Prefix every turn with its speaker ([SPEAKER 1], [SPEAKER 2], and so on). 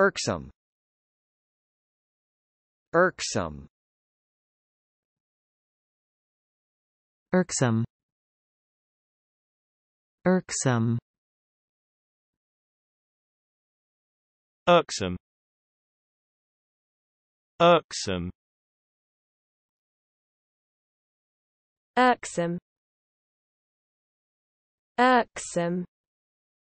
[SPEAKER 1] Irksome. Irksome.
[SPEAKER 2] irksome irksome
[SPEAKER 3] irksome irksome
[SPEAKER 4] irksome irksome